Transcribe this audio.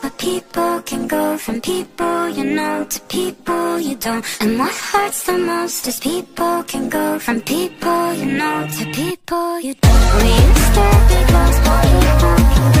my but people can go from people you know to people you don't. And what hurts the most is people can go from people you know to people you don't. We used to be close, but people